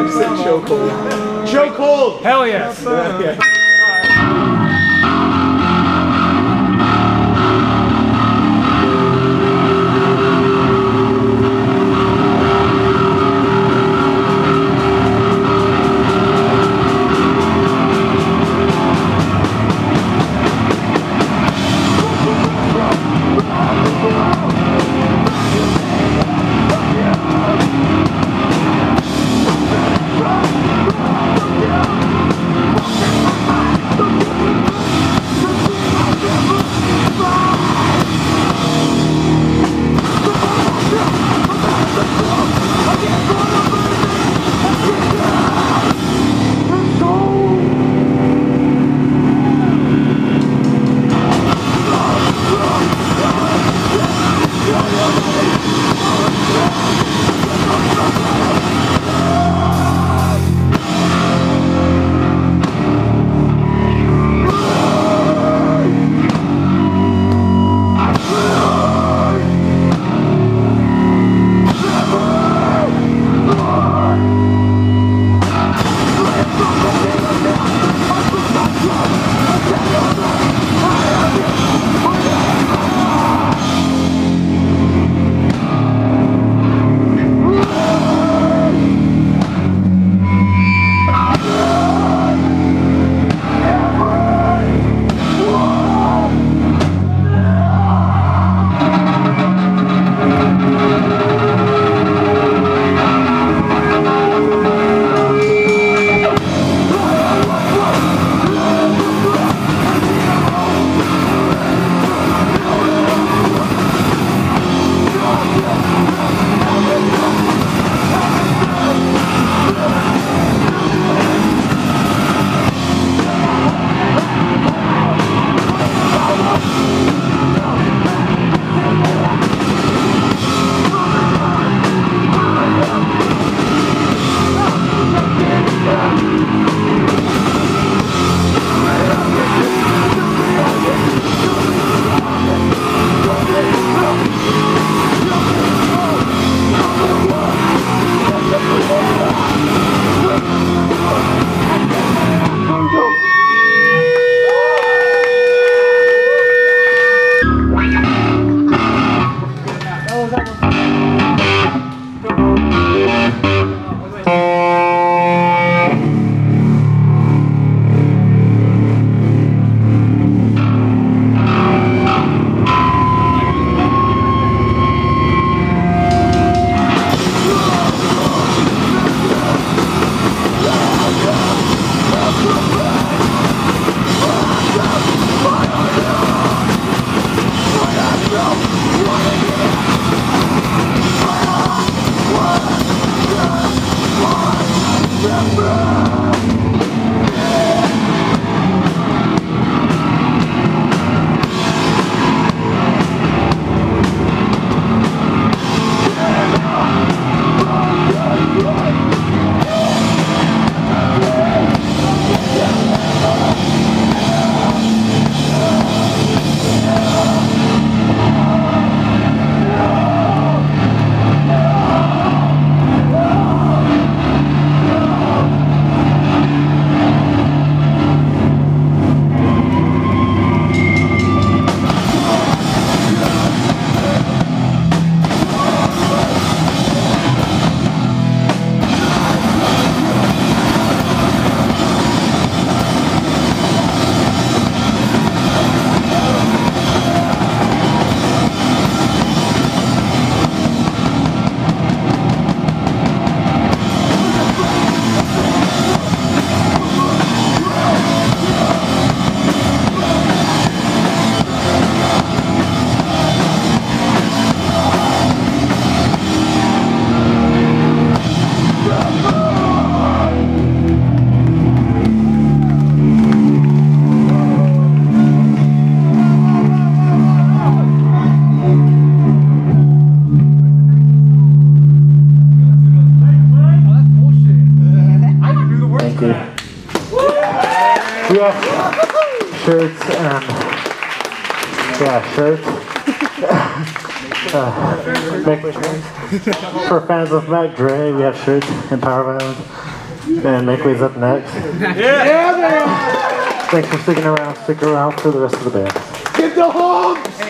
I said chokehold. Chokehold! Hell yes. Shirts and yeah, shirts. uh, Mac- for fans of Mac Dre, we have shirts and Power Violence. And Makeway's up next. Yeah, Thanks for sticking around. Stick around for the rest of the band. Get the humps!